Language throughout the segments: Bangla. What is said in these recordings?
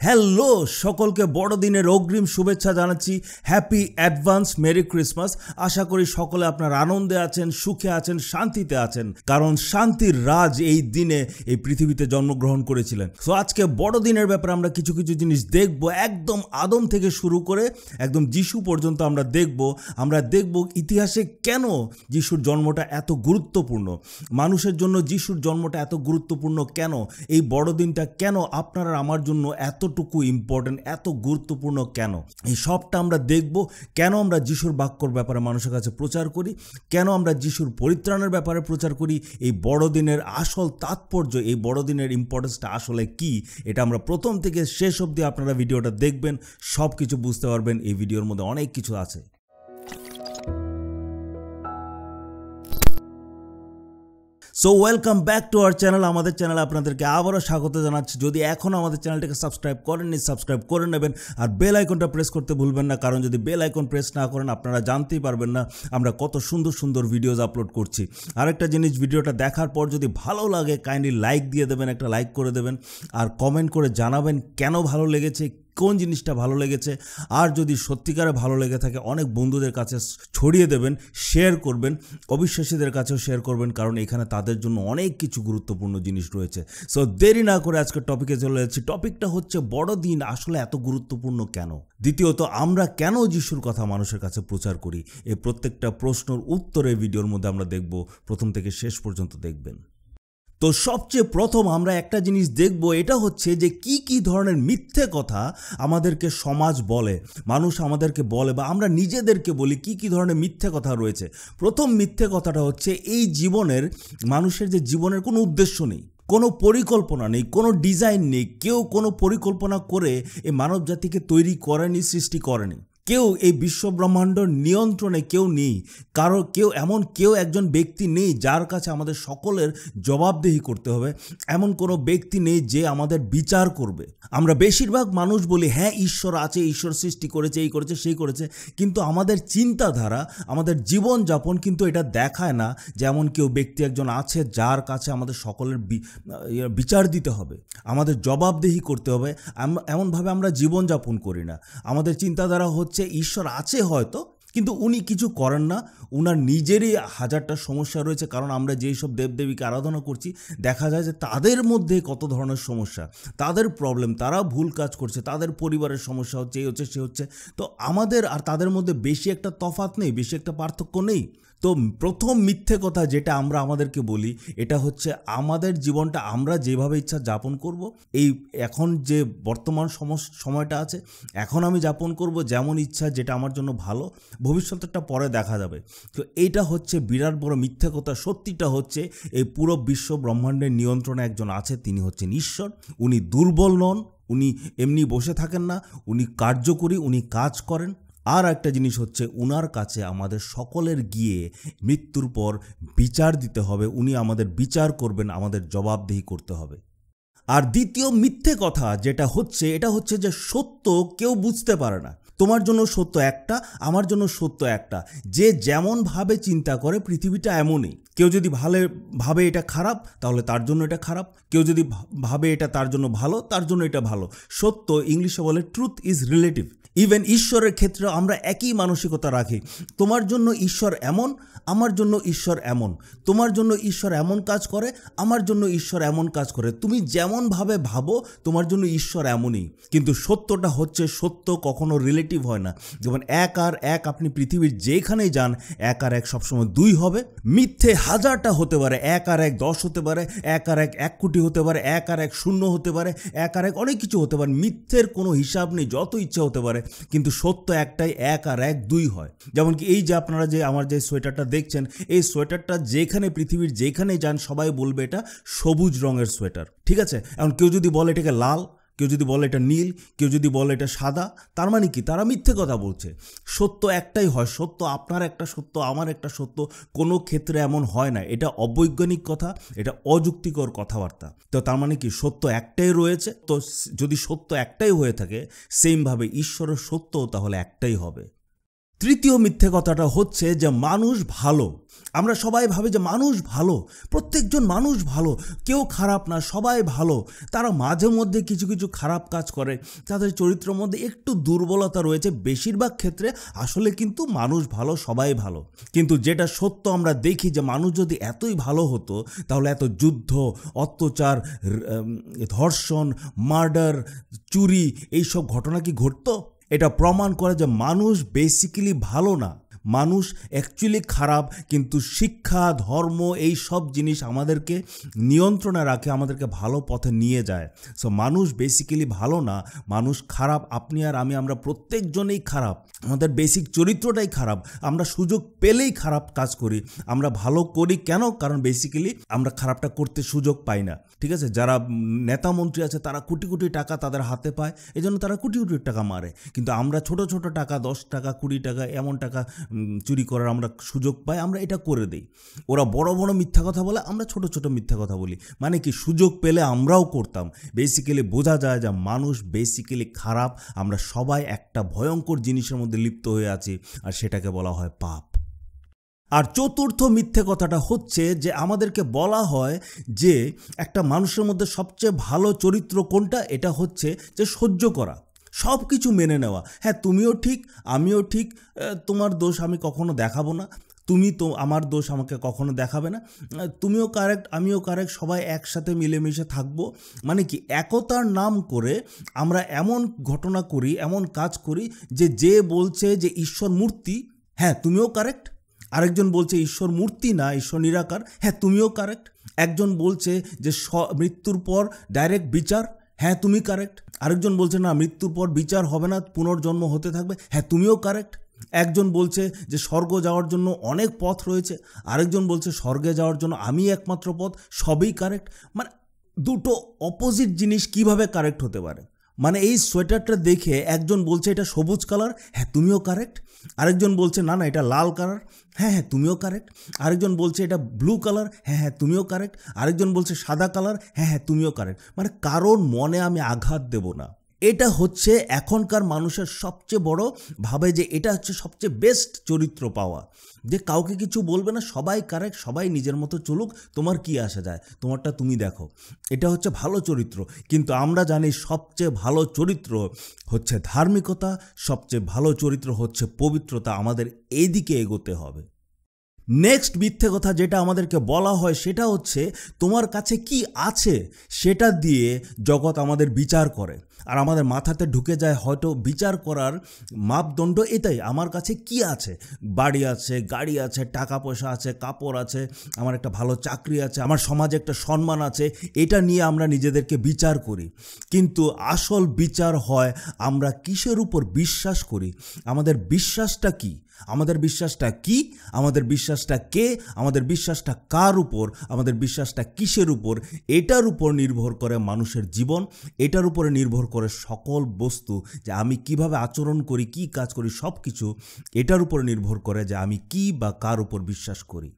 হ্যালো, সকলকে বড়দিনের অগ্রিম শুভেচ্ছা জানাচ্ছি। হ্যাপি অ্যাডভান্স মেরি ক্রিসমাস আশা করি সকলে আপনার আনন্দে আছেন, সুখে আছেন, শান্তিতে আছেন। কারণ শান্তির রাজ এই দিনে এই পৃথিবীতে জন্মগ্রহণ করেছিলেন। সো আজকে বড়দিনের ব্যাপারে আমরা কিছু কিছু জিনিস দেখব, একদম আদম থেকে শুরু করে একদম যিশু পর্যন্ত আমরা দেখব। আমরা দেখব ইতিহাসে কেন যিশুর জন্মটা এত গুরুত্বপূর্ণ? মানুষের জন্য যিশুর জন্মটা এত গুরুত্বপূর্ণ কেন? এই বড়দিনটা কেন আপনার আমার জন্য এতটুকু ইম্পর্টেন্ট এত গুরুত্বপূর্ণ কেন? এই সবটা আমরা দেখব কেন আমরা যিশুর বাক্যর ব্যাপারে মানুষের কাছে প্রচার করি, কেন আমরা যিশুর পরিত্রাণের ব্যাপারে প্রচার করি, এই বড়দিনের আসল তাৎপর্য, এই বড়দিনের ইম্পর্টেন্সটা আসলে কি, এটা আমরা প্রথম থেকে শেষ অবধি আপনারা ভিডিওটা দেখবেন সব কিছু বুঝতে পারবেন, এই ভিডিওর মধ্যে অনেক কিছু আছে। So welcome back to our channel আমাদের চ্যানেলে আপনাদেরকে আবারও স্বাগত জানাচ্ছি। যদি এখনও আমাদের চ্যানেলটাকে সাবস্ক্রাইব করেননি সাবস্ক্রাইব করে নেবেন। আর বেল আইকনটা প্রেস করতে ভুলবেন না, কারণ যদি বেল আইকন প্রেস না করেন, আপনারা জানতেই পারবেন না আমরা কত সুন্দর সুন্দর ভিডিওজ আপলোড করছি। আরেকটা জিনিস, ভিডিওটা দেখার পর যদি ভালো লাগে কাইন্ডলি লাইক দিয়ে দেবেন, একটা লাইক করে দেবেন। আর কমেন্ট করে জানাবেন কেন ভালো লেগেছে কোন জিনিসটা ভালো লেগেছে? আর যদি সত্যিকারে ভালো লেগে থাকে, অনেক বন্ধুদের কাছে ছড়িয়ে দেবেন শেয়ার করবেন, অবিশ্বাসীদের কাছেও শেয়ার করবেন, কারণ এখানে তাদের জন্য অনেক কিছু গুরুত্বপূর্ণ জিনিস রয়েছে। সো দেরি না করে আজকে টপিকে চলে যাচ্ছি। টপিকটা হচ্ছে বড়দিন আসলে এত গুরুত্বপূর্ণ কেন? দ্বিতীয়ত, আমরা কেন যিশুর কথা মানুষের কাছে প্রচার করি? এই প্রত্যেকটা প্রশ্নের উত্তরে ভিডিওর মধ্যে আমরা দেখব। প্রথম থেকে শেষ পর্যন্ত দেখবেন। তো সবচেয়ে প্রথম আমরা একটা জিনিস দেখব, এটা হচ্ছে যে কি কি ধরনের মিথ্যে কথা আমাদেরকে সমাজ বলে, মানুষ আমাদেরকে বলে বা আমরা নিজেদেরকে বলি কি কি ধরনের মিথ্যে কথা রয়েছে। প্রথম মিথ্যে কথাটা হচ্ছে এই জীবনের, মানুষের যে জীবনের কোনো উদ্দেশ্য নেই, কোনো পরিকল্পনা নেই, কোনো ডিজাইন নেই, কেউ কোনো পরিকল্পনা করে এই মানব জাতিকে তৈরি করেনি, সৃষ্টি করেনি। কেউ এই বিশ্বব্রহ্মাণ্ড নিয়ন্ত্রণে কেউ নেই। কারও কেউ এমন কেউ একজন ব্যক্তি নেই যার কাছে আমাদের সকলের জবাবদেহি করতে হবে। এমন কোনো ব্যক্তি নেই যে আমাদের বিচার করবে। আমরা বেশিরভাগ মানুষ বলি হ্যাঁ ঈশ্বর আছে, ঈশ্বর সৃষ্টি করেছে, এই করেছে, সেই করেছে। কিন্তু আমাদের চিন্তাধারা, আমাদের জীবনযাপন কিন্তু এটা দেখায় না যেমন কেউ ব্যক্তি একজন আছে যার কাছে আমাদের সকলের বিচার দিতে হবে। আমাদের জবাবদেহি করতে হবে। এমনভাবে আমরা জীবনযাপন করি না। আমাদের চিন্তাধারা হচ্ছে ঈশ্বর আছে হয়তো, কিন্তু উনি কিছু করেন না। উনার নিজেরই হাজারটা সমস্যা রয়েছে, কারণ আমরা যেই সব দেবদেবীকে আরাধনা করছি, দেখা যায় যে তাদের মধ্যে কত ধরনের সমস্যা। তাদের প্রবলেম তারা ভুল কাজ করছে, তাদের পরিবারের সমস্যা হচ্ছে, এই হচ্ছে, সে হচ্ছে। তো আমাদের আর তাদের মধ্যে বেশি একটা তফাত নেই, বেশি একটা পার্থক্য নেই। তো প্রথম মিথ্যে কথা যেটা আমরা আমাদেরকে বলি, এটা হচ্ছে আমাদের জীবনটা আমরা যেভাবে ইচ্ছা যাপন করব, এই এখন যে বর্তমান সময়টা আছে, এখন আমি যাপন করব যেমন ইচ্ছা যেটা আমার জন্য ভালো ভবিষ্যৎটা পরে দেখা যাবে। তো এইটা হচ্ছে বিরাট বড় মিথ্যে কথা, সত্যিটা হচ্ছে এই পুরো বিশ্ব ব্রহ্মাণ্ডের নিয়ন্ত্রণে একজন আছে, তিনি হচ্ছেন ঈশ্বর, উনি দুর্বল নন, উনি এমনি বসে থাকেন না, উনি কার্যকরী, উনি কাজ করেন আর একটা জিনিস হচ্ছে, উনার কাছে আমাদের সকলের গিয়ে মৃত্যুর পর বিচার দিতে হবে। উনি আমাদের বিচার করবেন, আমাদের জবাবদেহি করতে হবে। আর দ্বিতীয় মিথ্যে কথা যেটা হচ্ছে, এটা হচ্ছে যে সত্য কেউ বুঝতে পারে না। তোমার জন্য সত্য একটা, আমার জন্য সত্য একটা। যে যেমনভাবে চিন্তা করে, পৃথিবীটা এমনই। কেউ যদি ভালো, ভাবে এটা খারাপ, তাহলে তার জন্য এটা খারাপ। কেউ যদি ভাবে এটা তার জন্য ভালো, তার জন্য এটা ভালো। সত্য ইংলিশে বলে ট্রুথ ইজ রিলেটিভ ইভেন ঈশ্বরের ক্ষেত্রে আমরা একই মানসিকতা রাখি। তোমার জন্য ঈশ্বর এমন, আমার জন্য ঈশ্বর এমন। তোমার জন্য ঈশ্বর এমন কাজ করে, আমার জন্য ঈশ্বর এমন কাজ করে। তুমি যেমনভাবে ভাবো তোমার জন্য ঈশ্বর এমনই। কিন্তু সত্যটা হচ্ছে, সত্য কখনো রিলেটিভ হয় না। যেমন এক আর এক আপনি পৃথিবীর যেখানেই যান, এক আর এক সবসময় দুই হবে। মিথ্যে হাজারটা হতে পারে, এক আর এক দশ হতে পারে, এক আর এক এক কোটি হতে পারে, এক আর এক শূন্য হতে পারে, এক আর এক অনেক কিছু হতে পারে। মিথ্যের কোনো হিসাব নেই, যত ইচ্ছা হতে পারে। কিন্তু সত্য একটাই, এক আর এক দুই হয়। যেমন কি এই যে আপনারা যে আমার যে সোয়েটারটা দেখছেন, এই সোয়েটারটা যেখানে পৃথিবীর যেখানে যান সবাই বলবে এটা সবুজ রঙের সোয়েটার। ঠিক আছে? এখন কেউ যদি বলে এটাকে লাল কেউ যদি বলে এটা নীল, কেউ যদি বলে এটা সাদা, তার মানে কি? তারা মিথ্যে কথা বলছে। সত্য একটাই হয়, সত্য আপনার একটা সত্য, আমার একটা সত্য, কোনো ক্ষেত্রে এমন হয় না। এটা অবৈজ্ঞানিক কথা, এটা অযুক্তিকর কথাবার্তা। তো তার মানে কি? সত্য একটাই রয়েছে, তো যদি সত্য একটাই হয়ে থাকে সেমভাবে ঈশ্বরের সত্য তাহলে একটাই হবে। তৃতীয় মিথ্যে কথাটা হচ্ছে যে মানুষ ভালো। আমরা সবাই ভাবে যে মানুষ ভালো, প্রত্যেকজন মানুষ ভালো, কেউ খারাপ না, সবাই ভালো। তারা মাঝে মধ্যে কিছু কিছু খারাপ কাজ করে। তাদের চরিত্রের মধ্যে একটু দুর্বলতা রয়েছে বেশিরভাগ ক্ষেত্রে। আসলে কিন্তু মানুষ ভালো, সবাই ভালো। কিন্তু যেটা সত্য আমরা দেখি যে মানুষ যদি এতই ভালো হতো, তাহলে এত যুদ্ধ, অত্যাচার ধর্ষণ, মার্ডার, চুরি, এইসব ঘটনা কি ঘটতো? এটা প্রমাণ করে যে মানুষ বেসিক্যালি ভালো না। মানুষ অ্যাকচুয়ালি খারাপ, কিন্তু শিক্ষা, ধর্ম, এই সব জিনিস আমাদেরকে নিয়ন্ত্রণে রাখে, আমাদেরকে ভালো পথে নিয়ে যায়। সো মানুষ বেসিক্যালি ভালো না, মানুষ খারাপ, আপনি আর আমি, আমরা প্রত্যেকজনেই খারাপ। আমাদের বেসিক চরিত্রটাই খারাপ, আমরা সুযোগ পেলেই খারাপ কাজ করি। আমরা ভালো করি কেন? কারণ বেসিক্যালি আমরা খারাপটা করতে সুযোগ পাই না। ঠিক আছে? যারা নেতা মন্ত্রী আছে, তারা কোটি কোটি টাকা তাদের হাতে পায় এই জন্য তারা কোটি কোটি টাকা মারে। কিন্তু আমরা ছোট ছোট টাকা, দশ টাকা, কুড়ি টাকা, এমন টাকা চুরি করার আমরা সুযোগ পাই, আমরা এটা করে দিই। ওরা বড় বড় মিথ্যা কথা বলে, আমরা ছোট ছোট মিথ্যা কথা বলি। মানে কি, সুযোগ পেলে আমরাও করতাম। বেসিক্যালি বোঝা যায় যে মানুষ বেসিক্যালি খারাপ। আমরা সবাই একটা ভয়ঙ্কর জিনিসের মধ্যে লিপ্ত হয়ে আছি, আর সেটাকে বলা হয় পাপ। আর চতুর্থ মিথ্যে কথাটা হচ্ছে যে আমাদেরকে বলা হয় যে একটা মানুষের মধ্যে সবচেয়ে ভালো চরিত্র কোনটা? এটা হচ্ছে যে সহ্য করা। সব কিছু মেনে নেওয়া। হ্যাঁ তুমিও ঠিক, আমিও ঠিক তোমার দোষ আমি কখনো দেখাবো না। তুমি তো, আমার দোষ আমাকে কখনো দেখাবে না। তুমিও কারেক্ট আমিও কারেক্ট সবাই একসাথে মিলেমিশে থাকব। মানে কি, একতার নাম করে আমরা এমন ঘটনা করি, এমন কাজ করি যে যে বলছে যে ঈশ্বর মূর্তি হ্যাঁ তুমিও কারেক্ট আরেকজন বলছে ঈশ্বর মূর্তি না, ঈশ্বর নিরাকার। হ্যাঁ তুমিও কারেক্ট একজন বলছে যে মৃত্যুর পর ডাইরেক্ট বিচার। হ্যাঁ তুমি কারেক্ট আরেকজন বলছে, না, মৃত্যুর পর বিচার হবে না, পুনর্জন্ম হতে থাকবে। হ্যাঁ তুমিও কারেক্ট একজন বলছে যে, স্বর্গ যাওয়ার জন্য অনেক পথ রয়েছে। আরেকজন বলছে, স্বর্গে যাওয়ার জন্য আমি একমাত্র পথ। সবই কারেক্ট মানে দুটো অপোজিট জিনিস কীভাবে কারেক্ট হতে পারে? মানে এই সোয়েটারটা দেখে একজন বলছে, এটা সবুজ কালার হ্যাঁ তুমিও কারেক্ট আরেকজন বলছে, না না, এটা লাল কালার হ্যাঁ হ্যাঁ তুমিও কারেক্ট আরেকজন বলছে, এটা ব্লু কালার হ্যাঁ হ্যাঁ তুমিও কারেক্ট আরেকজন বলছে, সাদা কালার হ্যাঁ হ্যাঁ তুমিও কারেক্ট মানে কারোর মনে আমি আঘাত দেব না। এটা হচ্ছে এখনকার মানুষের সবচেয়ে বড় ভাবে যে এটা হচ্ছে সবচেয়ে বেস্ট চরিত্র পাওয়া। যে কাউকে কিছু বলবে না, সবাই কারেক্ট সবাই নিজের মতো চলুক, তোমার কি আসা যায়? তোমারটা তুমি দেখো। এটা হচ্ছে ভালো চরিত্র। কিন্তু আমরা জানি সবচেয়ে ভালো চরিত্র হচ্ছে ধার্মিকতা, সবচেয়ে ভালো চরিত্র হচ্ছে পবিত্রতা। আমাদের এইদিকে এগোতে হবে। নেক্সট মিথ্যে কথা যেটা আমাদেরকে বলা হয় সেটা হচ্ছে, তোমার কাছে কি আছে সেটা দিয়ে জগৎ আমাদের বিচার করে। আর আমাদের মাথাতে ঢুকে যায় হয়তো বিচার করার মাপদণ্ড এটাই, আমার কাছে কি আছে? বাড়ি আছে, গাড়ি আছে টাকা পয়সা আছে, কাপড় আছে, আমার একটা ভালো চাকরি আছে, আমার সমাজে একটা সম্মান আছে, এটা নিয়ে আমরা নিজেদেরকে বিচার করি। কিন্তু আসল বিচার হয় আমরা কিসের উপর বিশ্বাস করি? আমাদের বিশ্বাসটা কি? আমাদের বিশ্বাসটা কি? আমাদের বিশ্বাসটা কে? আমাদের বিশ্বাসটা কার উপর? আমাদের বিশ্বাসটা কিসের উপর? এটার উপর নির্ভর করে মানুষের জীবন, এটার উপরে নির্ভর করে সকল বস্তু, যে আমি কীভাবে আচরণ করি, কি কাজ করি সব কিছু এটার উপর নির্ভর করে যে আমি কি বা কার উপর বিশ্বাস করি।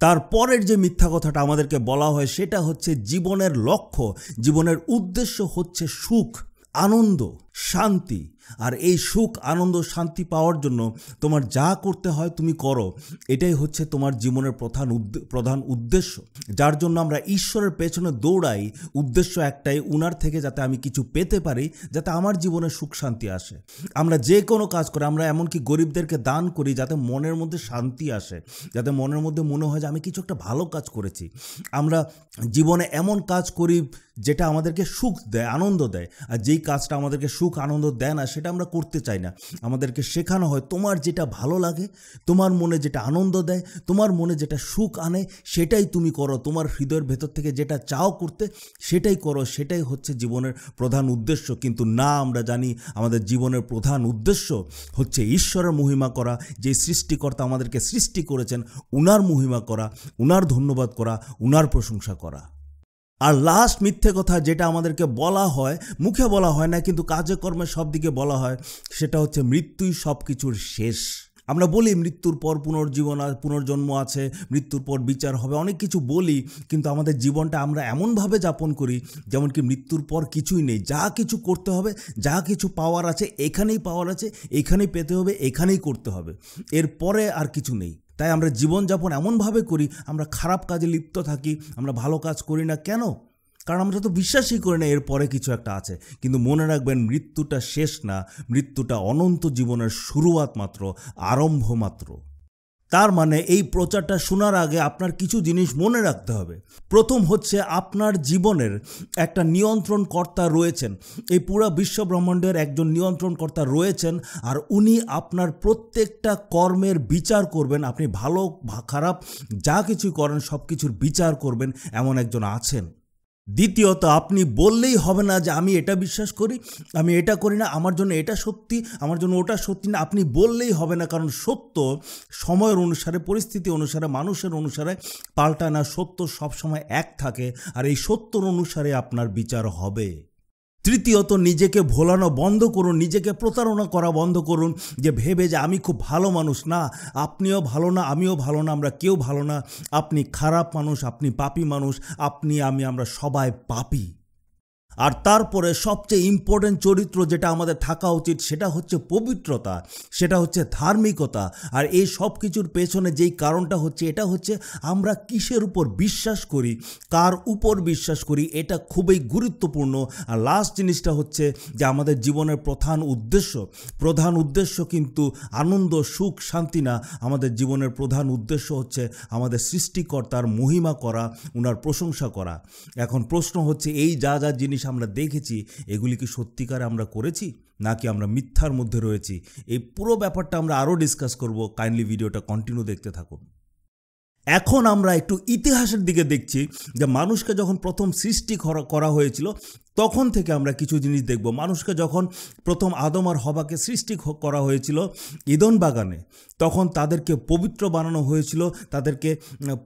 তারপরের যে মিথ্যা কথাটা আমাদেরকে বলা হয়, সেটা হচ্ছে জীবনের লক্ষ্য। জীবনের উদ্দেশ্য হচ্ছে সুখ, আনন্দ। শান্তি। আর এই সুখ, আনন্দ, শান্তি পাওয়ার জন্য তোমার যা করতে হয় তুমি করো। এটাই হচ্ছে তোমার জীবনের প্রধান প্রধান উদ্দেশ্য। যার জন্য আমরা ঈশ্বরের পেছনে দৌড়াই। উদ্দেশ্য একটাই, উনার থেকে যাতে আমি কিছু পেতে পারি, যাতে আমার জীবনে সুখ, শান্তি আসে। আমরা যে কোনো কাজ করে, আমরা এমনকি গরিবদেরকে দান করি যাতে মনের মধ্যে শান্তি আসে। যাতে মনের মধ্যে মনে হয় যে আমি কিছু একটা ভালো কাজ করেছি। আমরা জীবনে এমন কাজ করি যেটা আমাদেরকে সুখ দেয়, আনন্দ দেয়। আর যেই কাজটা আমাদেরকে সুখ আনন্দ দেয় না, সেটা আমরা করতে চাই না। আমাদেরকে শেখানো হয়, তোমার যেটা ভালো লাগে, তোমার মনে যেটা আনন্দ দেয়, তোমার মনে যেটা সুখ আনে, সেটাই তুমি করো। তোমার হৃদয়ের ভেতর থেকে যেটা চাও করতে, সেটাই করো। সেটাই হচ্ছে জীবনের প্রধান উদ্দেশ্য। কিন্তু না, আমরা জানি আমাদের জীবনের প্রধান উদ্দেশ্য হচ্ছে ঈশ্বরের মহিমা করা, যে সৃষ্টিকর্তা আমাদেরকে সৃষ্টি করেছেন, উনার মহিমা করা, উনার ধন্যবাদ করা, উনার প্রশংসা করা। আর লাস্ট মিথ্যে কথা যেটা আমাদেরকে বলা হয়, মুখে বলা হয় না, কিন্তু কাজে কর্মে সব দিকে বলা হয়, সেটা হচ্ছে মৃত্যুই সব কিছুর শেষ। আমরা বলি মৃত্যুর পর পুনর্জীবন পুনর্জন্ম আছে, মৃত্যুর পর বিচার হবে, অনেক কিছু বলি, কিন্তু আমাদের জীবনটা আমরা এমনভাবে যাপন করি, যেমন কি মৃত্যুর পর কিছুই নেই, যা কিছু করতে হবে, যা কিছু পাওয়ার আছে, এখানেই পাওয়ার আছে, এখানেই পেতে হবে, এখানেই করতে হবে। এরপরে আর কিছু নেই। তাই আমরা জীবনযাপন এমনভাবে করি, আমরা খারাপ কাজে লিপ্ত থাকি, আমরা ভালো কাজ করি না কেন? কারণ আমরা তো বিশ্বাসই করি না এরপরে কিছু একটা আছে। কিন্তু মনে রাখবেন, মৃত্যুটা শেষ না, মৃত্যুটা অনন্ত জীবনের শুরুয়াত মাত্র, আরম্ভ মাত্র। তার মানে এই প্রচারটা শোনার আগে আপনার কিছু জিনিস মনে রাখতে হবে। প্রথম হচ্ছে আপনার জীবনের একটা নিয়ন্ত্রণকর্তা রয়েছেন। এই পুরো বিশ্ব ব্রহ্মাণ্ডের একজন নিয়ন্ত্রণকর্তা রয়েছেন আর উনি আপনার প্রত্যেকটা কর্মের বিচার করবেন। আপনি ভালো খারাপ যা কিছু করেন সব কিছুর বিচার করবেন এমন একজন আছেন। দ্বিতীয়ত, আপনি বললেই হবে না যে আমি এটা বিশ্বাস করি, আমি এটা করি না, আমার জন্য এটা সত্যি, আমার জন্য ওটা সত্যি না, আপনি বললেই হবে না, কারণ সত্য সময়ের অনুসারে, পরিস্থিতি অনুসারে, মানুষের অনুসারে পাল্টায় না, সত্য সবসময় এক থাকে, আর এই সত্যর অনুসারে আপনার বিচার হবে। তৃতীয়ত নিজেকে ভোলানো বন্ধ করুন, নিজেকে প্রতারণা করা বন্ধ করুন যে ভেবে যে আমি খুব ভালো মানুষ। না, আপনিও ভালো না, আমিও ভালো না, আমরা কেউ ভালো না। আপনি খারাপ মানুষ, আপনি পাপি মানুষ, আপনি, আমি, আমরা সবাই পাপি। আর তারপরে সবচেয়ে ইম্পর্টেন্ট চরিত্র যেটা আমাদের থাকা উচিত সেটা হচ্ছে পবিত্রতা, সেটা হচ্ছে ধার্মিকতা। আর এই সব কিছুর পেছনে যেই কারণটা হচ্ছে, এটা হচ্ছে আমরা কিসের উপর বিশ্বাস করি, কার উপর বিশ্বাস করি, এটা খুবই গুরুত্বপূর্ণ। আর লাস্ট জিনিসটা হচ্ছে যে আমাদের জীবনের প্রধান উদ্দেশ্য প্রধান উদ্দেশ্য কিন্তু আনন্দ, সুখ, শান্তি না। আমাদের জীবনের প্রধান উদ্দেশ্য হচ্ছে আমাদের সৃষ্টিকর্তার মহিমা করা ওনার প্রশংসা করা। এখন প্রশ্ন হচ্ছে, এই যা যা জিনিস আমরা দেখেছি, এগুলি কি সত্যিকার আমরা করেছি, নাকি আমরা মিথ্যার মধ্যে রয়েছি? এই পুরো ব্যাপারটা আমরা আরও ডিসকাস করব। কাইন্ডলি ভিডিওটা কন্টিনিউ দেখতে থাকুন। এখন আমরা একটু ইতিহাসের দিকে দেখছি যে মানুষকে যখন প্রথম সৃষ্টি করা হয়েছিল তখন থেকে আমরা কিছু জিনিস দেখব। মানুষকে যখন প্রথম আদম আর হবাকে সৃষ্টি করা হয়েছিল ইদন বাগানে, তখন তাদেরকে পবিত্র বানানো হয়েছিল, তাদেরকে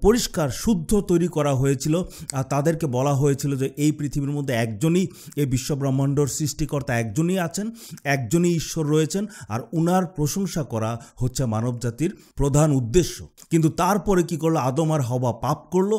পরিষ্কার, শুদ্ধ তৈরি করা হয়েছিল, আর তাদেরকে বলা হয়েছিল যে এই পৃথিবীর মধ্যে একজনই এই বিশ্বব্রহ্মাণ্ডর সৃষ্টিকর্তা, একজনই আছেন, একজনই ঈশ্বর রয়েছেন, আর উনার প্রশংসা করা হচ্ছে মানবজাতির প্রধান উদ্দেশ্য। কিন্তু তারপরে কি করল? আদম আর হবা পাপ করল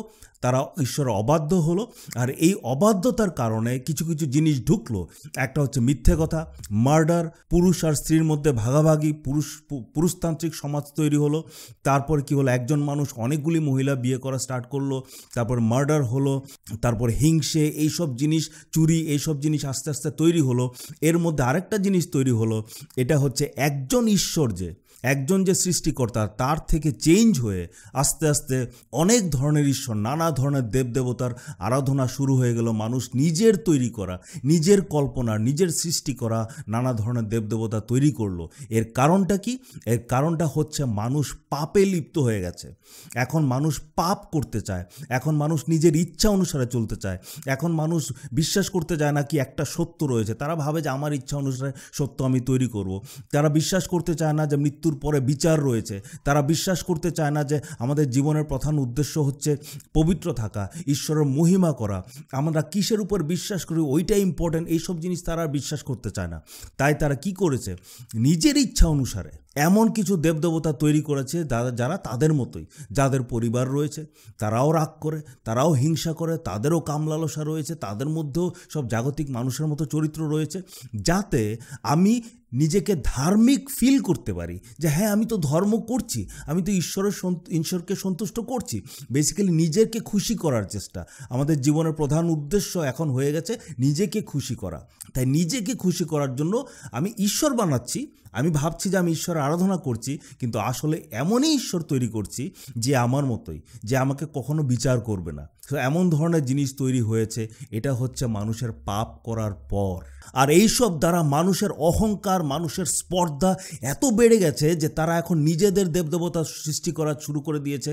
তারা ঈশ্বর অবাধ্য হলো আর এই অবাধ্যতার কারণে কিছু কিছু জিনিস ঢুকলো। একটা হচ্ছে মিথ্যে কথা, মার্ডার, পুরুষ আর স্ত্রীর মধ্যে ভাগাভাগি, পুরুষ পুরুষতান্ত্রিক সমাজ তৈরি হলো। তারপর কি হলো? একজন মানুষ অনেকগুলি মহিলা বিয়ে করা স্টার্ট করল, তারপর মার্ডার হলো, তারপর হিংসে, এইসব জিনিস, চুরি, এইসব জিনিস আস্তে আস্তে তৈরি হলো। এর মধ্যে আরেকটা জিনিস তৈরি হলো, এটা হচ্ছে একজন ঈশ্বর যে একজন যে সৃষ্টিকর্তা, তার থেকে চেঞ্জ হয়ে আস্তে আস্তে অনেক ধরনের ঈশ্বর, নানা ধরনের দেবদেবতার আরাধনা শুরু হয়ে গেল, মানুষ নিজের তৈরি করা, নিজের কল্পনা, নিজের সৃষ্টি করা, নানা ধরনের দেবদেবতা তৈরি করল। এর কারণটা কি? এর কারণটা হচ্ছে মানুষ পাপে লিপ্ত হয়ে গেছে। এখন মানুষ পাপ করতে চায়, এখন মানুষ নিজের ইচ্ছা অনুসারে চলতে চায়, এখন মানুষ বিশ্বাস করতে চায় না কি একটা সত্য রয়েছে। তারা ভাবে যে আমার ইচ্ছা অনুসারে সত্য আমি তৈরি করব। তারা বিশ্বাস করতে চায় না যে মৃত্যুর মৃত্যুর পরে বিচার রয়েছে। তারা বিশ্বাস করতে চায় না যে আমাদের জীবনের প্রধান উদ্দেশ্য হচ্ছে পবিত্র থাকা, ঈশ্বরের মহিমা করা। আমরা কিসের উপর বিশ্বাস করি ওইটাই ইম্পর্ট্যান্ট এইসব জিনিস তারা বিশ্বাস করতে চায় না। তাই তারা কি করেছে? নিজের ইচ্ছা অনুসারে এমন কিছু দেবদেবতা তৈরি করেছে যারা তাদের মতোই, যাদের পরিবার রয়েছে, তারাও রাগ করে, তারাও হিংসা করে, তাদেরও কামলালসা রয়েছে, তাদের মধ্যেও সব জাগতিক মানুষের মতো চরিত্র রয়েছে, যাতে আমি নিজেকে ধার্মিক ফিল করতে পারি যে হ্যাঁ আমি তো ধর্ম করছি, আমি তো ঈশ্বরের ঈশ্বরকে সন্তুষ্ট করছি। বেসিক্যালি নিজেকে খুশি করার চেষ্টা। আমাদের জীবনের প্রধান উদ্দেশ্য এখন হয়ে গেছে নিজেকে খুশি করা। তাই নিজেকে খুশি করার জন্য আমি ঈশ্বর বানাচ্ছি আমি ভাবছি যে আমি ঈশ্বর আরাধনা করছি, কিন্তু আসলে এমনই ঈশ্বর তৈরি করছি যে আমার মতোই, যে আমাকে কখনো বিচার করবে না। তো এমন ধরনের জিনিস তৈরি হয়েছে, এটা হচ্ছে মানুষের পাপ করার পর। আর এইসব দ্বারা মানুষের অহংকার, মানুষের স্পর্ধা এত বেড়ে গেছে যে তারা এখন নিজেদের দেবদেবতা সৃষ্টি করা শুরু করে দিয়েছে।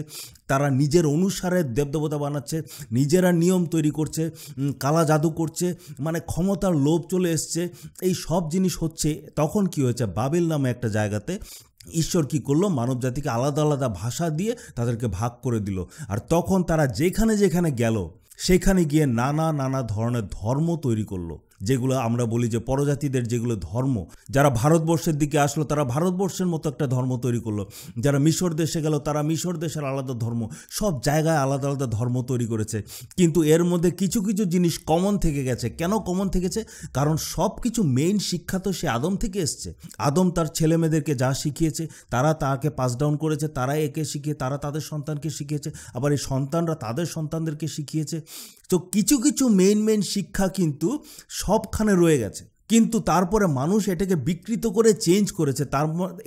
তারা নিজের অনুসারে দেবদেবতা বানাচ্ছে, নিজেরা নিয়ম তৈরি করছে কালা জাদু করছে মানে ক্ষমতার লোভ চলে এসছে। এই সব জিনিস হচ্ছে, তখন কি হয়েছে? বাবেল নামে একটা জায়গাতে ঈশ্বর কি করল? মানব জাতিকে আলাদা আলাদা ভাষা দিয়ে তাদেরকে ভাগ করে দিল। আর তখন তারা যেখানে যেখানে গেল, সেখানে গিয়ে নানা নানা ধরনের ধর্ম তৈরি করল। যেগুলো আমরা বলি যে পরজাতিদের যেগুলো ধর্ম, যারা ভারতবর্ষের দিকে আসলো, তারা ভারতবর্ষের মতো একটা ধর্ম তৈরি করল। যারা মিশর দেশে গেল, তারা মিশর দেশের আলাদা ধর্ম, সব জায়গায় আলাদা আলাদা ধর্ম তৈরি করেছে। কিন্তু এর মধ্যে কিছু কিছু জিনিস কমন থেকে গেছে। কেন কমন থেকেছে কারণ সব কিছু মেইন শিক্ষা তো সে আদম থেকে এসছে। আদম তার ছেলে মেয়েদেরকে যা শিখিয়েছে, তারা তাকে পাস ডাউন করেছে, তারা একে শিখিয়ে, তারা তাদের সন্তানকে শিখিয়েছে, আবার এই সন্তানরা তাদের সন্তানদেরকে শিখিয়েছে। তো কিছু কিছু মেইন মেইন শিক্ষা কিন্তু সবখানে রয়ে গেছে। কিন্তু তারপরে মানুষ এটাকে বিকৃত করে চেঞ্জ করেছে। তার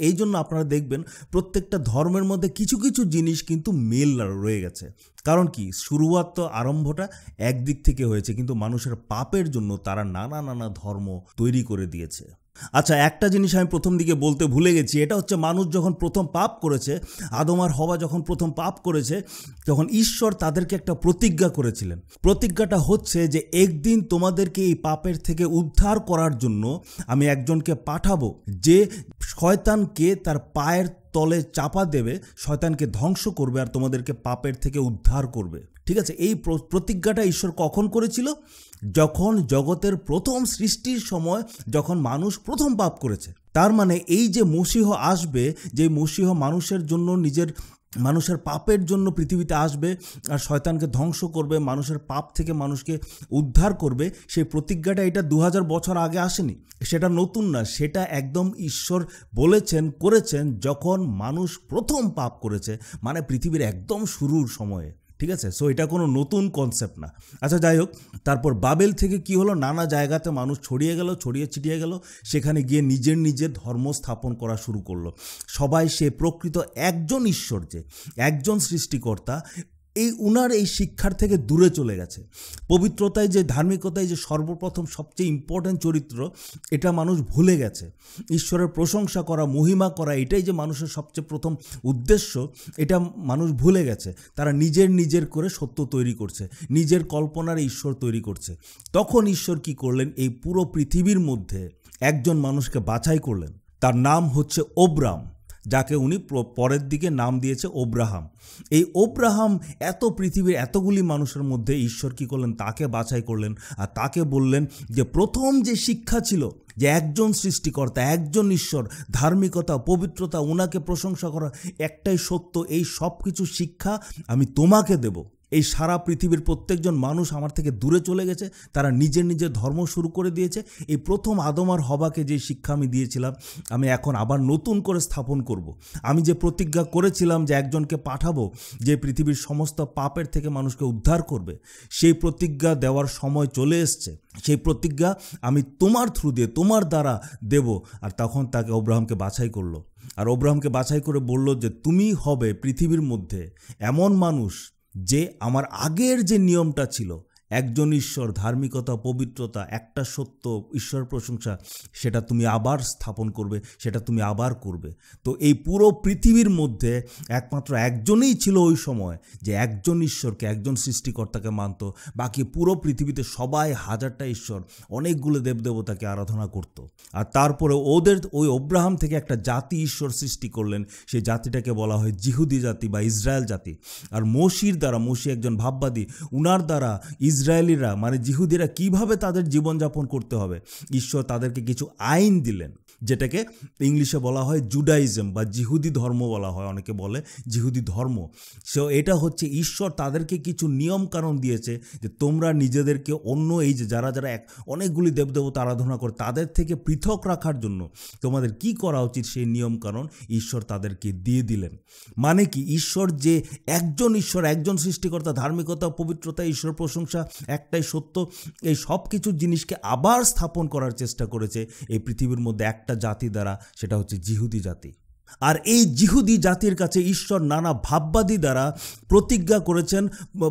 এই জন্য আপনারা দেখবেন প্রত্যেকটা ধর্মের মধ্যে কিছু কিছু জিনিস কিন্তু মেল রয়ে গেছে। কারণ কি? শুরুয়াত তো আরম্ভটা একদিক থেকে হয়েছে, কিন্তু মানুষের পাপের জন্য তারা নানা নানা ধর্ম তৈরি করে দিয়েছে। আচ্ছা একটা জিনিস আমি প্রথম দিকে বলতে ভুলে গেছি, এটা হচ্ছে মানুষ যখন প্রথম পাপ করেছে, আদম আর হওয়া যখন প্রথম পাপ করেছে, তখন ঈশ্বর তাদেরকে একটা প্রতিজ্ঞা করেছিলেন। প্রতিজ্ঞাটা হচ্ছে যে একদিন তোমাদেরকে এই পাপের থেকে উদ্ধার করার জন্য আমি একজনকে পাঠাবো, যে শয়তানকে তার পায়ের তলে চাপা দেবে, শয়তানকে ধ্বংস করবে আর তোমাদেরকে পাপের থেকে উদ্ধার করবে। ঠিক আছে? এই প্রতিজ্ঞাটা ঈশ্বর কখন করেছিল? যখন জগতের প্রথম সৃষ্টির সময় যখন মানুষ প্রথম পাপ করেছে। তার মানে এই যে মসিহ আসবে, যে মসিহ মানুষের জন্য নিজের, মানুষের পাপের জন্য পৃথিবীতে আসবে আর শয়তানকে ধ্বংস করবে, মানুষের পাপ থেকে মানুষকে উদ্ধার করবে, সেই প্রতিজ্ঞাটা এটা দু হাজার বছর আগে আসেনি। সেটা নতুন না, সেটা একদম ঈশ্বর বলেছেন, করেছেন যখন মানুষ প্রথম পাপ করেছে মানে পৃথিবীর একদম শুরুর সময়ে। ঠিক আছে? সো এটা কোনো নতুন কনসেপ্ট না। আচ্ছা যাই হোক, তারপর বাবেল থেকে কি হলো? নানা জায়গাতে মানুষ ছড়িয়ে গেল, ছড়িয়ে ছিটিয়ে গেল, সেখানে গিয়ে নিজের নিজের ধর্ম স্থাপন করা শুরু করল। সবাই সে প্রকৃত একজন ঈশ্বর যে, একজন সৃষ্টিকর্তা এই উনার এই শিক্ষার থেকে দূরে চলে গেছে। পবিত্রতায় যে, ধার্মিকতায় যে সর্বপ্রথম সবচেয়ে ইম্পর্ট্যান্ট চরিত্র, এটা মানুষ ভুলে গেছে। ঈশ্বরের প্রশংসা করা, মহিমা করা, এটাই যে মানুষের সবচেয়ে প্রথম উদ্দেশ্য, এটা মানুষ ভুলে গেছে। তারা নিজের নিজের করে সত্য তৈরি করছে। নিজের কল্পনার ঈশ্বর তৈরি করছে। তখন ঈশ্বর কি করলেন? এই পুরো পৃথিবীর মধ্যে একজন মানুষকে বাছাই করলেন। তার নাম হচ্ছে ওব্রাম। যাকে উনি পরের দিকে নাম দিয়েছে ওব্রাহাম। এই ওব্রাহাম এত পৃথিবীর এতগুলি মানুষের মধ্যে ঈশ্বর কী করলেন? তাকে বাছাই করলেন আর তাকে বললেন যে, প্রথম যে শিক্ষা ছিল যে একজন সৃষ্টিকর্তা, একজন ঈশ্বর, ধার্মিকতা, পবিত্রতা ওনাকে প্রশংসা করা, একটাই সত্য, এই সব কিছু শিক্ষা আমি তোমাকে দেব। এই সারা পৃথিবীর প্রত্যেকজন মানুষ আমার থেকে দূরে চলে গেছে, তারা নিজের নিজের ধর্ম শুরু করে দিয়েছে। এই প্রথম আদম আর হবাকে যে শিক্ষা আমি দিয়েছিলাম, আমি এখন আবার নতুন করে স্থাপন করব। আমি যে প্রতিজ্ঞা করেছিলাম যে একজনকে পাঠাবো, যে পৃথিবীর সমস্ত পাপের থেকে মানুষকে উদ্ধার করবে, সেই প্রতিজ্ঞা দেওয়ার সময় চলে এসছে। সেই প্রতিজ্ঞা আমি তোমার থ্রু দিয়ে, তোমার দ্বারা দেব। আর তখন তাকে অব্রাহামকে বাছাই করল। আর অব্রাহামকে বাছাই করে বলল যে, তুমি হবে পৃথিবীর মধ্যে এমন মানুষ যে আমার আগের যে নিয়মটা ছিল একজন ঈশ্বর, ধার্মিকতা, পবিত্রতা, একটা সত্য, ঈশ্বর প্রশংসা, সেটা তুমি আবার স্থাপন করবে, সেটা তুমি আবার করবে। তো এই পুরো পৃথিবীর মধ্যে একমাত্র একজনই ছিল ওই সময় যে একজন ঈশ্বরকে, একজন সৃষ্টিকর্তাকে মানত। বাকি পুরো পৃথিবীতে সবাই হাজারটা ঈশ্বর, অনেকগুলো দেবদেবতাকে আরাধনা করত। আর তারপরে ওদের, ওই অব্রাহাম থেকে একটা জাতি ঈশ্বর সৃষ্টি করলেন। সেই জাতিটাকে বলা হয় জিহুদি জাতি বা ইসরায়েল জাতি। আর মসির দ্বারা, মসি একজন ভাববাদী, উনার দ্বারা ইসরায়েলিরা মানে জিহুদিরা কীভাবে তাদের জীবনযাপন করতে হবে? ঈশ্বর তাদেরকে কিছু আইন দিলেন। যেটাকে ইংলিশে বলা হয় জুডাইজম বা জিহুদি ধর্ম বলা হয়, অনেকে বলে জিহুদি ধর্ম। সো এটা হচ্ছে ঈশ্বর তাদেরকে কিছু নিয়ম কানুন দিয়েছে যে তোমরা নিজেদেরকে অন্য এই যে যারা যারা এক অনেকগুলি দেবদেবতা আরাধনা করে তাদের থেকে পৃথক রাখার জন্য তোমাদের কি করা উচিত সেই নিয়ম কানুন ঈশ্বর তাদেরকে দিয়ে দিলেন। মানে কি ঈশ্বর যে একজন ঈশ্বর, একজন সৃষ্টিকর্তা, ধার্মিকতা, পবিত্রতা, ঈশ্বর প্রশংসা, একটাই সত্য, এই সব কিছু জিনিসকে আবার স্থাপন করার চেষ্টা করেছে, এই পৃথিবীর মধ্যে একটা জাতি দ্বারা সেটা হচ্ছে জিহুদি জাতি। আর এই জিহুদি জাতির কাছে ঈশ্বর নানা ভাববাদী দ্বারা প্রতিজ্ঞা করেছেন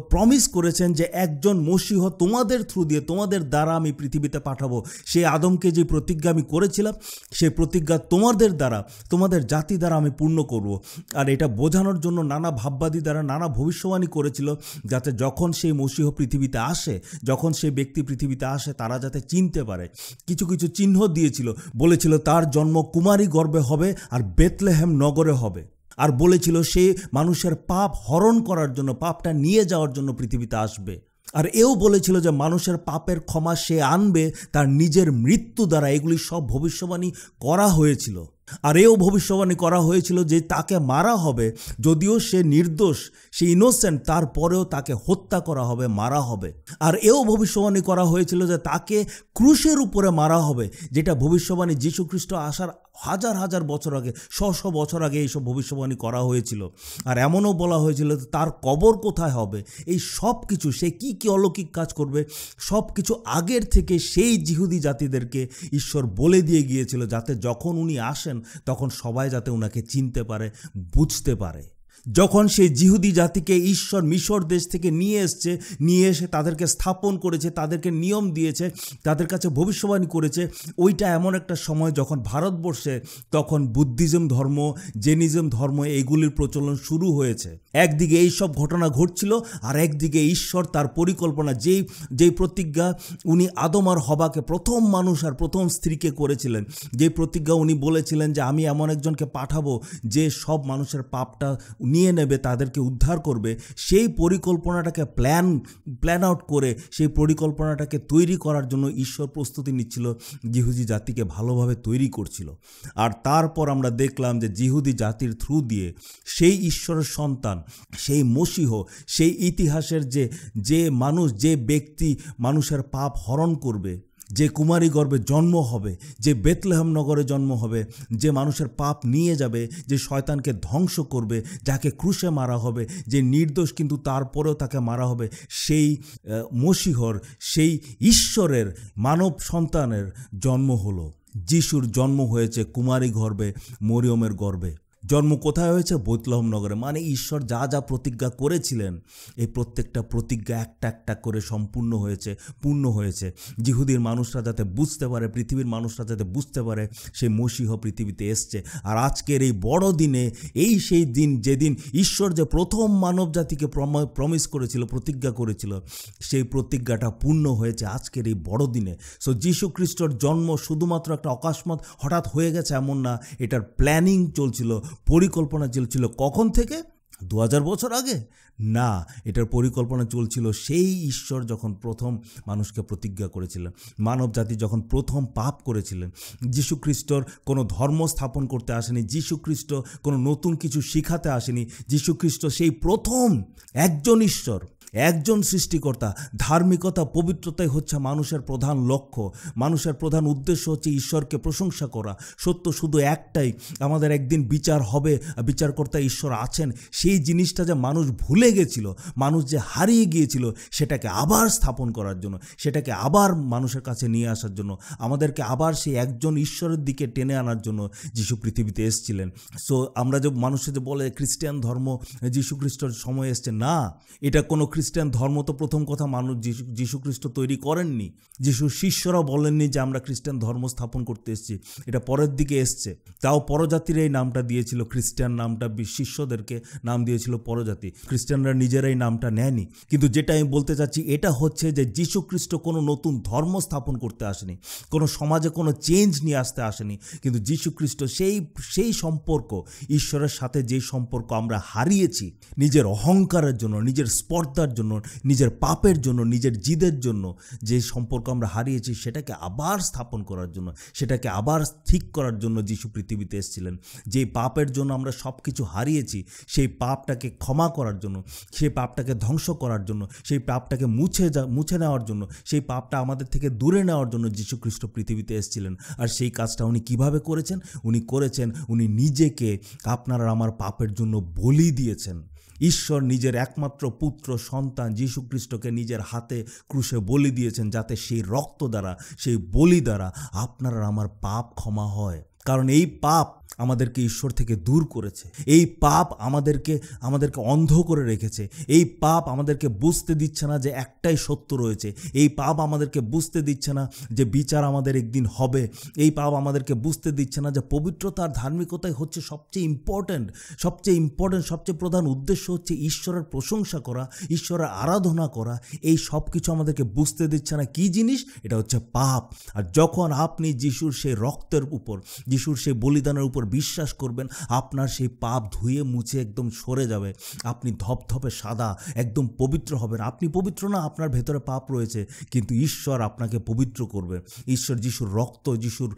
প্রমিস করেছেন যে একজন মসিহ তোমাদের থ্রু দিয়ে, তোমাদের দ্বারা আমি পৃথিবীতে পাঠাবো। সেই আদমকে যে প্রতিজ্ঞা আমি করেছিলাম সেই প্রতিজ্ঞা তোমাদের দ্বারা, তোমাদের জাতি দ্বারা আমি পূর্ণ করব। আর এটা বোঝানোর জন্য নানা ভাববাদী দ্বারা নানা ভবিষ্যবাণী করেছিল যাতে যখন সেই মসিহ পৃথিবীতে আসে, যখন সেই ব্যক্তি পৃথিবীতে আসে, তারা যাতে চিনতে পারে। কিছু কিছু চিহ্ন দিয়েছিল, বলেছিল তার জন্ম কুমারী গর্বে হবে আর বেতলেহেম নগরে হবে। আর বলেছিল সে মানুষের পাপ হরণ করার জন্য, পাপটা নিয়ে যাওয়ার জন্য পৃথিবীতে আসবে। আর এও বলেছিল যে মানুষের পাপের ক্ষমা সে আনবে, তার নিজের মৃত্যু দ্বারা এগুলি সব ভবিষ্যবাণী করা হয়েছিল। আর এও ভবিষ্যবাণী করা হয়েছিল যে তাকে মারা হবে, যদিও সে নির্দোষ, সে ইনোসেন্ট তারপরেও তাকে হত্যা করা হবে, মারা হবে। আর এও ভবিষ্যবাণী করা হয়েছিল যে তাকে ক্রুশের উপরে মারা হবে, যেটা ভবিষ্যবাণী যীশুখ্রিস্ট আসার হাজার হাজার বছর আগে, শ শ বছর আগে এইসব ভবিষ্যবাণী করা হয়েছিল। আর এমনও বলা হয়েছিল তার কবর কোথায় হবে? এই সব কিছু সে কি কি অলৌকিক কাজ করবে? সব কিছু আগের থেকে সেই জিহুদি জাতিদেরকে ঈশ্বর বলে দিয়ে গিয়েছিল যাতে যখন উনি আসেন, তখন সবাই যাতে ওনাকে চিনতে পারে, বুঝতে পারে। যখন সেই জিহুদি জাতিকে ঈশ্বর মিশর দেশ থেকে নিয়ে এসছে, নিয়ে এসে তাদেরকে স্থাপন করেছে, তাদেরকে নিয়ম দিয়েছে, তাদের কাছে ভবিষ্যবাণী করেছে, ওইটা এমন একটা সময় যখন ভারতবর্ষে তখন বুদ্ধিজম ধর্ম, জেনিজম ধর্ম এইগুলির প্রচলন শুরু হয়েছে। একদিকে এই সব ঘটনা ঘটছিল, আর একদিকে ঈশ্বর তার পরিকল্পনা যেই যেই প্রতিজ্ঞা উনি আদম আর হবাকে প্রথম মানুষ আর প্রথম স্ত্রীকে করেছিলেন যে প্রতিজ্ঞা উনি বলেছিলেন যে আমি এমন একজনকে পাঠাবো যে সব মানুষের পাপটা নিয়ে নেবে, তাদেরকে উদ্ধার করবে, সেই পরিকল্পনাটাকে প্ল্যান প্ল্যান আউট করে, সেই পরিকল্পনাটাকে তৈরি করার জন্য ঈশ্বর প্রস্তুতি নিচ্ছিল, জিহুদি জাতিকে ভালোভাবে তৈরি করছিল। আর তারপর আমরা দেখলাম যে জিহুদি জাতির থ্রু দিয়ে সেই ঈশ্বরের সন্তান, সেই মসিহ, সেই ইতিহাসের যে যে মানুষ, যে ব্যক্তি মানুষের পাপ হরণ করবে যে কুমারী গর্ভে জন্ম হবে, যে বেতলেহম নগরে জন্ম হবে, যে মানুষের পাপ নিয়ে যাবে, যে শয়তানকে ধ্বংস করবে, যাকে ক্রুশে মারা হবে, যে নির্দোষ কিন্তু তারপরেও তাকে মারা হবে, সেই মসিহর সেই ঈশ্বরের মানব সন্তানের জন্ম হলো। যিশুর জন্ম হয়েছে কুমারী গর্ভে মরিয়মের গর্ভে জন্ম কোথায় হয়েছে? বৈতলহম নগরে। মানে ঈশ্বর যা যা প্রতিজ্ঞা করেছিলেন, এই প্রত্যেকটা প্রতিজ্ঞা একটা একটা করে সম্পূর্ণ হয়েছে, পূর্ণ হয়েছে। জিহুদির মানুষরা যাতে বুঝতে পারে, পৃথিবীর মানুষরা যাতে বুঝতে পারে, সেই মসিহ পৃথিবীতে এসছে। আর আজকের এই বড় দিনে, এই সেই দিন যেদিন ঈশ্বর যে প্রথম মানব জাতিকে প্রমিস করেছিল, প্রতিজ্ঞা করেছিল, সেই প্রতিজ্ঞাটা পূর্ণ হয়েছে আজকের এই বড় দিনে। সো যীশু খ্রিস্টর জন্ম শুধুমাত্র একটা অকস্মাৎ হঠাৎ হয়ে গেছে এমন না, এটার প্ল্যানিং চলছিল পরিকল্পনা চলছিল কখন থেকে? দু হাজার বছর আগে? না, এটার পরিকল্পনা চলছিল সেই ঈশ্বর যখন প্রথম মানুষকে প্রতিজ্ঞা করেছিলেন, মানব জাতি যখন প্রথম পাপ করেছিলেন যীশুখ্রিস্টর কোনো ধর্ম স্থাপন করতে আসেনি যীশুখ্রিস্ট কোনো নতুন কিছু শিখাতে আসেনি যীশুখ্রিস্ট সেই প্রথম একজন ঈশ্বর একজন সৃষ্টিকর্তা ধার্মিকতা, পবিত্রতাই হচ্ছে মানুষের প্রধান লক্ষ্য। মানুষের প্রধান উদ্দেশ্য হচ্ছে ঈশ্বরকে প্রশংসা করা। সত্য শুধু একটাই, আমাদের একদিন বিচার হবে, বিচারকর্তা ঈশ্বর আছেন। সেই জিনিসটা যে মানুষ ভুলে গেছিল, মানুষ যে হারিয়ে গিয়েছিল, সেটাকে আবার স্থাপন করার জন্য, সেটাকে আবার মানুষের কাছে নিয়ে আসার জন্য, আমাদেরকে আবার সেই একজন ঈশ্বরের দিকে টেনে আনার জন্য যিশু পৃথিবীতে এসেছিলেন। সো আমরা যে মানুষে যে বলে খ্রিস্টান ধর্ম, যীশু খ্রিস্টর সময় এসছে, না, এটা কোনো খ্রিস্টান ধর্ম তো প্রথম কথা মানুষ যিশু, যীশুখ্রিস্ট তৈরি করেননি। যিশুর শিষ্যরা বলেননি যে আমরা খ্রিস্টান ধর্ম স্থাপন করতে এসেছি। এটা পরের দিকে এসছে। তাও পরজাতির এই নামটা দিয়েছিল, খ্রিস্টান নামটা শিষ্যদেরকে নাম দিয়েছিল পরজাতি। খ্রিস্টানরা নিজেরাই নামটা নেয়নি। কিন্তু যেটা আমি বলতে চাচ্ছি, এটা হচ্ছে যে যীশুখ্রিস্ট কোনো নতুন ধর্ম স্থাপন করতে আসেনি। কোনো সমাজে কোনো চেঞ্জ নিয়ে আসতে আসেনি। কিন্তু যীশুখ্রিস্ট সেই সেই সম্পর্ক, ঈশ্বরের সাথে যে সম্পর্ক আমরা হারিয়েছি, নিজের অহংকারের জন্য, নিজের স্পর্ধার জন্য, নিজের পাপের জন্য, নিজের জিদের জন্য যে সম্পর্ক আমরা হারিয়েছি সেটাকে আবার স্থাপন করার জন্য, সেটাকে আবার ঠিক করার জন্য যিশু পৃথিবীতে এসেছিলেন। যে পাপের জন্য আমরা সব কিছু হারিয়েছি, সেই পাপটাকে ক্ষমা করার জন্য, সেই পাপটাকে ধ্বংস করার জন্য, সেই পাপটাকে মুছে মুছে নেওয়ার জন্য, সেই পাপটা আমাদের থেকে দূরে নেওয়ার জন্য যীশু খ্রিস্ট পৃথিবীতে এসেছিলেন। আর সেই কাজটা উনি কীভাবে করেছেন? উনি করেছেন, উনি নিজেকে আপনার আমার পাপের জন্য বলি দিয়েছেন। ঈশ্বর নিজের একমাত্র পুত্র, সন্তান যীশুখ্রিস্টকে নিজের হাতে ক্রুশে বলি দিয়েছেন যাতে সেই রক্ত দ্বারা, সেই বলি দ্বারা আপনার আমার পাপ ক্ষমা হয়। কারণ এই পাপ আমাদেরকে ঈশ্বর থেকে দূর করেছে। এই পাপ আমাদেরকে আমাদেরকে অন্ধ করে রেখেছে। এই পাপ আমাদেরকে বুঝতে দিচ্ছে না যে একটাই সত্য রয়েছে। এই পাপ আমাদেরকে বুঝতে দিচ্ছে না যে বিচার আমাদের একদিন হবে। এই পাপ আমাদেরকে বুঝতে দিচ্ছে না যে পবিত্রতার ধার্মিকতাই হচ্ছে সবচেয়ে ইম্পর্ট্যান্ট সবচেয়ে ইম্পর্ট্যান্ট সবচেয়ে প্রধান উদ্দেশ্য হচ্ছে ঈশ্বরের প্রশংসা করা, ঈশ্বরের আরাধনা করা। এই সব কিছু আমাদেরকে বুঝতে দিচ্ছে না কি জিনিস? এটা হচ্ছে পাপ। আর যখন আপনি যিশুর সেই রক্তের উপর, যিশুর সেই বলিদানের উপর উপর বিশ্বাস করবেন, আপনার সেই পাপ ধুয়ে মুছে একদম সরে যাবে। আপনি ধপধপে সাদা, একদম পবিত্র হবেন। আপনি পবিত্র না, আপনার ভেতরে পাপ রয়েছে, কিন্তু ঈশ্বর আপনাকে পবিত্র করবে। ঈশ্বর যিশুর রক্ত, যিশুর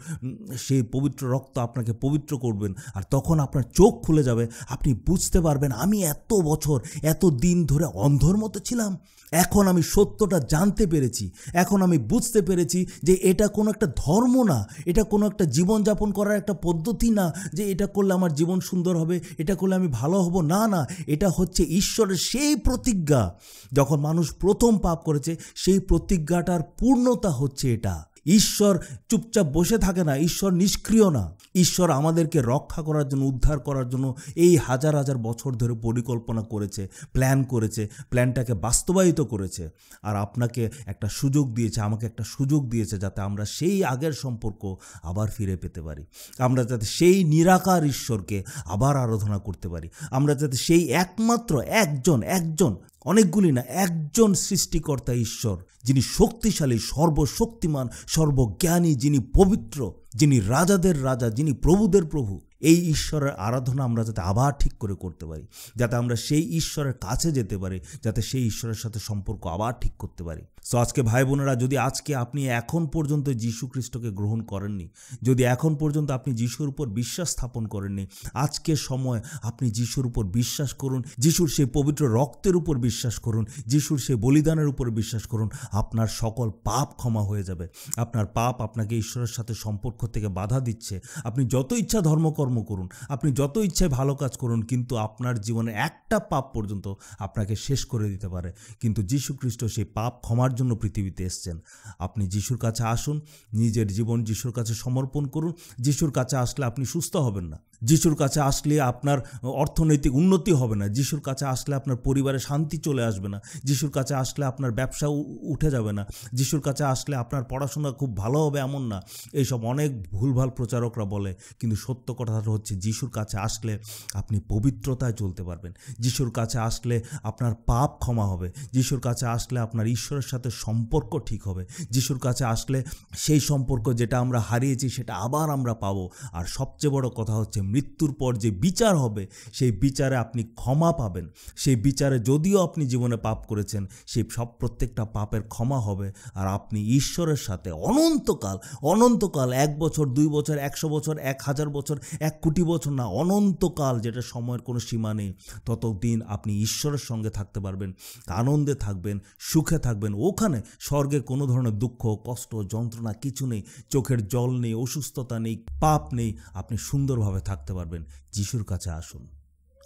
সেই পবিত্র রক্ত আপনাকে পবিত্র করবেন, আর তখন আপনার চোখ খুলে যাবে। আপনি বুঝতে পারবেন, আমি এত বছর, এত দিন ধরে অন্ধর মতো ছিলাম। এখন আমি সত্যটা জানতে পেরেছি। এখন আমি বুঝতে পেরেছি যে এটা কোনো একটা ধর্ম না, এটা কোনো একটা জীবনযাপন করার একটা পদ্ধতি না, যে এটা করলে আমার জীবন সুন্দর হবে, এটা করলে আমি ভালো হব। না না, এটা হচ্ছে ঈশ্বরের সেই প্রতিজ্ঞা। যখন মানুষ প্রথম পাপ করেছে, সেই প্রতিজ্ঞাটার পূর্ণতা হচ্ছে এটা। ঈশ্বর চুপচাপ বসে থাকে না, ঈশ্বর নিষ্ক্রিয় না। ঈশ্বর আমাদেরকে রক্ষা করার জন্য, উদ্ধার করার জন্য এই হাজার হাজার বছর ধরে পরিকল্পনা করেছে প্ল্যান করেছে প্ল্যানটাকে বাস্তবায়িত করেছে। আর আপনাকে একটা সুযোগ দিয়েছে, আমাকে একটা সুযোগ দিয়েছে যাতে আমরা সেই আগের সম্পর্ক আবার ফিরে পেতে পারি। আমরা যাতে সেই নিরাকার ঈশ্বরকে আবার আরাধনা করতে পারি। আমরা যাতে সেই একমাত্র একজন একজন অনেকগুলি না, একজন সৃষ্টিকর্তা ঈশ্বর, যিনি শক্তিশালী, সর্বশক্তিমান, সর্বজ্ঞানী, যিনি পবিত্র, যিনি রাজাদের রাজা, যিনি প্রভুদের প্রভু। এই ঈশ্বরের আরাধনা আমরা যাতে আবার ঠিক করে করতে পারি, যাতে আমরা সেই ঈশ্বরের কাছে যেতে পারি, যাতে সেই ঈশ্বরের সাথে সম্পর্ক আবার ঠিক করতে পারি। সো আজকে ভাই বোনেরা, যদি আজকে আপনি এখন পর্যন্ত যীশু খ্রিস্টকে গ্রহণ করেননি, যদি এখন পর্যন্ত আপনি যিশুর উপর বিশ্বাস স্থাপন করেননি আজকের সময় আপনি যিশুর উপর বিশ্বাস করুন, যিশুর সেই পবিত্র রক্তের উপর বিশ্বাস করুন, যিশুর সেই বলিদানের উপর বিশ্বাস করুন, আপনার সকল পাপ ক্ষমা হয়ে যাবে। আপনার পাপ আপনাকে ঈশ্বরের সাথে সম্পর্ক থেকে বাধা দিচ্ছে। আপনি যত ইচ্ছা ধর্মকর্ম করুন। আপনি যত ইচ্ছায় ভালো কাজ করুন, কিন্তু আপনার জীবনে একটা পাপ পর্যন্ত আপনাকে শেষ করে দিতে পারে। কিন্তু যীশু খ্রিস্ট সেই পাপ ক্ষমার জন্য পৃথিবীতে এসছেন। আপনি যিশুর কাছে আসুন, নিজের জীবন যিশুর কাছে সমর্পণ করুন। যিশুর কাছে আসলে আপনি সুস্থ হবেন না। যিশুর কাছে আসলে আপনার অর্থনৈতিক উন্নতি হবে না, যিশুর কাছে আসলে আপনার পরিবারে শান্তি চলে আসবে না, যিশুর কাছে আসলে আপনার ব্যবসা উঠে যাবে না, যিশুর কাছে আসলে আপনার পড়াশোনা খুব ভালো হবে এমন না, এইসব অনেক ভুলভাল প্রচারকরা বলে। কিন্তু সত্য কথাটা হচ্ছে যিশুর কাছে আসলে আপনি পবিত্রতায় চলতে পারবেন, যিশুর কাছে আসলে আপনার পাপ ক্ষমা হবে, যিশুর কাছে আসলে আপনার ঈশ্বরের সাথে সম্পর্ক ঠিক হবে, যিশুর কাছে আসলে সেই সম্পর্ক যেটা আমরা হারিয়েছি সেটা আবার আমরা পাবো। আর সবচেয়ে বড় কথা হচ্ছে মৃত্যুর পর যে বিচার হবে, সেই বিচারে আপনি ক্ষমা পাবেন। সেই বিচারে যদিও আপনি জীবনে পাপ করেছেন, সেই সব প্রত্যেকটা পাপের ক্ষমা হবে। আর আপনি ঈশ্বরের সাথে অনন্তকাল অনন্তকাল এক বছর, দুই বছর, একশো বছর, এক হাজার বছর, এক কোটি বছর না, অনন্তকাল যেটা সময়ের কোনো সীমা নেই, ততদিন আপনি ঈশ্বরের সঙ্গে থাকতে পারবেন, আনন্দে থাকবেন, সুখে থাকবেন। ওখানে স্বর্গে কোনো ধরনের দুঃখ, কষ্ট, যন্ত্রণা কিছু নেই, চোখের জল নেই, অসুস্থতা নেই, পাপ নেই, আপনি সুন্দরভাবে থাকতে পারবেন। যিশুর কাছে আসুন।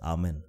আমেন।